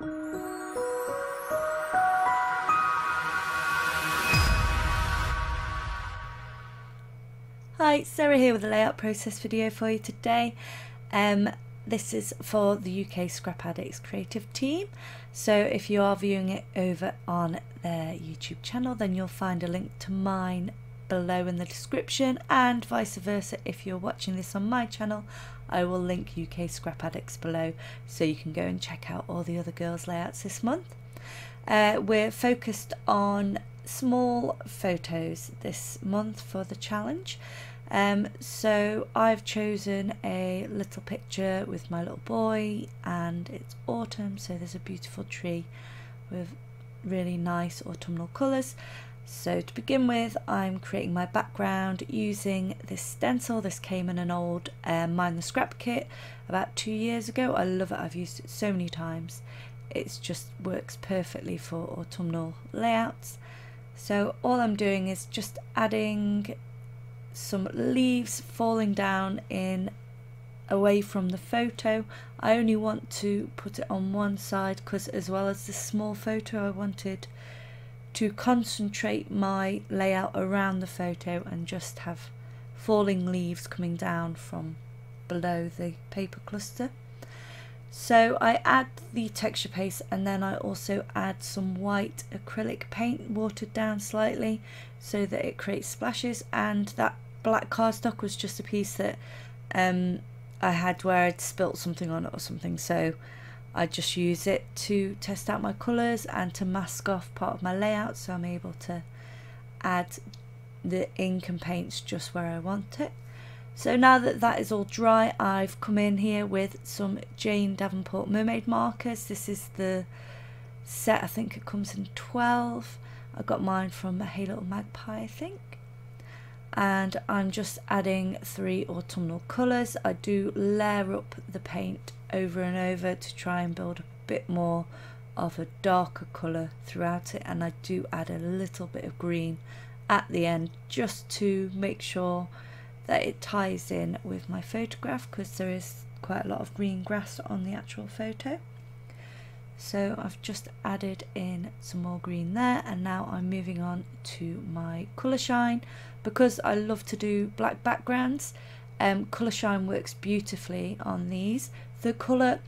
Hi, Sarah here with a layout process video for you today. Um, this is for the UK Scrap Addicts creative team. So if you are viewing it over on their YouTube channel, then you'll find a link to mine below in the description and vice versa. If you're watching this on my channel, I will link UK Scrap Addicts below so you can go and check out all the other girls' layouts this month. Uh, we're focused on small photos this month for the challenge. Um, so I've chosen a little picture with my little boy and it's autumn so there's a beautiful tree with really nice autumnal colours. So to begin with I'm creating my background using this stencil. This came in an old um, Mind the Scrap kit about two years ago. I love it, I've used it so many times. It just works perfectly for autumnal layouts. So all I'm doing is just adding some leaves falling down in away from the photo. I only want to put it on one side because as well as this small photo I wanted to concentrate my layout around the photo and just have falling leaves coming down from below the paper cluster. So I add the texture paste and then I also add some white acrylic paint watered down slightly so that it creates splashes and that black cardstock was just a piece that um, I had where I'd spilt something on it or something so I just use it to test out my colours and to mask off part of my layout so I'm able to add the ink and paints just where I want it. So now that that is all dry, I've come in here with some Jane Davenport Mermaid markers. This is the set, I think it comes in 12. I got mine from Hey Little Magpie, I think. And I'm just adding three autumnal colours. I do layer up the paint over and over to try and build a bit more of a darker colour throughout it. And I do add a little bit of green at the end just to make sure that it ties in with my photograph because there is quite a lot of green grass on the actual photo. So I've just added in some more green there and now I'm moving on to my colour shine. Because I love to do black backgrounds um, colour shine works beautifully on these. The colour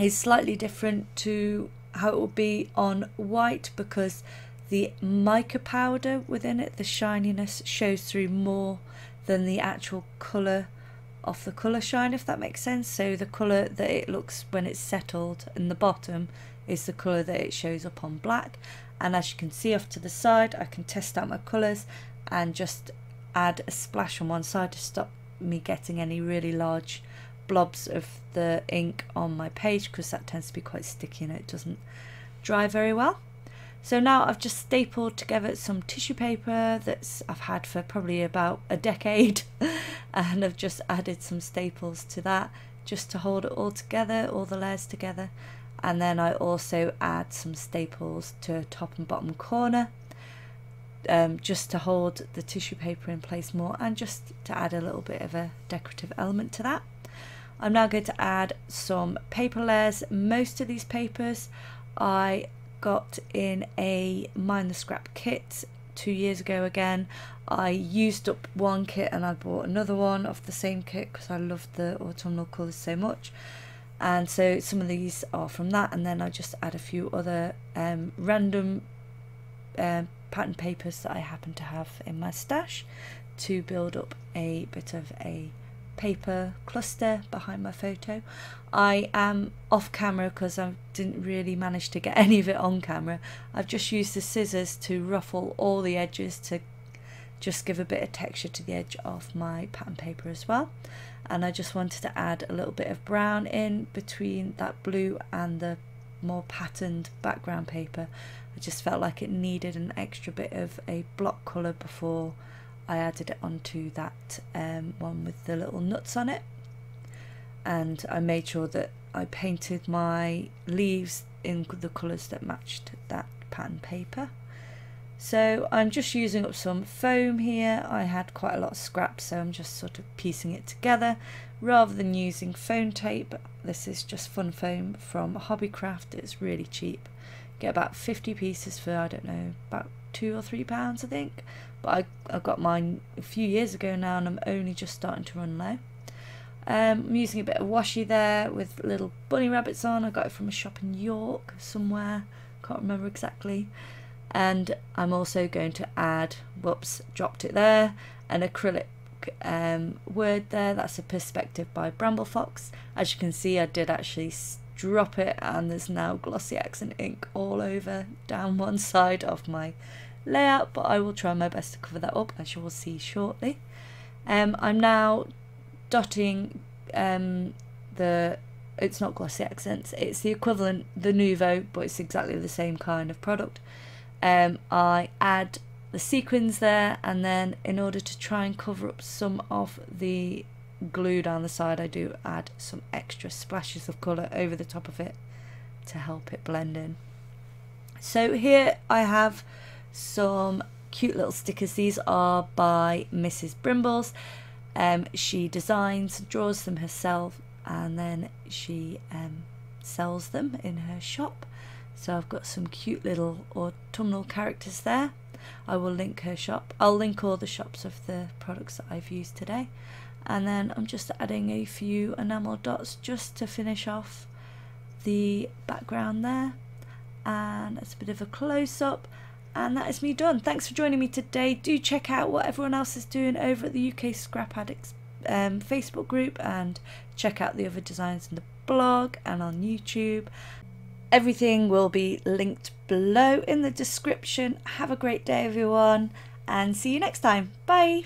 is slightly different to how it will be on white because the mica powder within it the shininess shows through more than the actual colour of the colour shine if that makes sense. So the colour that it looks when it's settled in the bottom is the colour that it shows up on black. And as you can see off to the side I can test out my colours and just add a splash on one side to stop me getting any really large blobs of the ink on my page because that tends to be quite sticky and it doesn't dry very well so now I've just stapled together some tissue paper that's I've had for probably about a decade and I've just added some staples to that just to hold it all together, all the layers together. And then I also add some staples to top and bottom corner um, just to hold the tissue paper in place more and just to add a little bit of a decorative element to that. I'm now going to add some paper layers. Most of these papers I got in a Mind the Scrap kit two years ago again. I used up one kit and I bought another one of the same kit because I love the autumnal colours so much. And so some of these are from that and then I just add a few other um, random uh, pattern papers that I happen to have in my stash to build up a bit of a paper cluster behind my photo. I am off camera because I didn't really manage to get any of it on camera. I've just used the scissors to ruffle all the edges to just give a bit of texture to the edge of my pattern paper as well. And I just wanted to add a little bit of brown in between that blue and the more patterned background paper. I just felt like it needed an extra bit of a block colour before I added it onto that um, one with the little nuts on it and I made sure that I painted my leaves in the colours that matched that pattern paper So I'm just using up some foam here. I had quite a lot of scraps so I'm just sort of piecing it together rather than using foam tape. This is just fun foam from Hobbycraft. It's really cheap. Get about 50 pieces for I don't know about two or three pounds I think but I, I got mine a few years ago now and I'm only just starting to run low. Um, I'm using a bit of washi there with little bunny rabbits on. I got it from a shop in York somewhere, can't remember exactly. And I'm also going to add, whoops, dropped it there, an acrylic um, word there. That's a perspective by Bramble Fox. As you can see, I did actually drop it and there's now glossy accent ink all over down one side of my layout, but I will try my best to cover that up as you will see shortly. Um, I'm now dotting um, the, it's not glossy accents, it's the equivalent, the Nuvo, but it's exactly the same kind of product. Um, I add the sequins there and then in order to try and cover up some of the glue down the side I do add some extra splashes of colour over the top of it to help it blend in. So here I have some cute little stickers. These are by Mrs. Brimbles. Um, she designs, draws them herself, and then she um, sells them in her shop. So I've got some cute little autumnal characters there. I will link her shop. I'll link all the shops of the products that I've used today. And then I'm just adding a few enamel dots just to finish off the background there. And it's a bit of a close-up and that is me done. Thanks for joining me today. Do check out what everyone else is doing over at the UK Scrap Addicts um, Facebook group and check out the other designs in the blog and on YouTube. Everything will be linked below in the description. Have a great day, everyone, and see you next time. Bye.